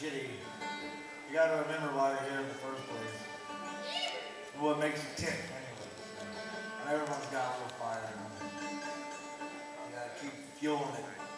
shitty. You gotta remember why you're here in the first place. What makes you tick, anyway. And everyone's got a little fire in them. You gotta keep fueling it.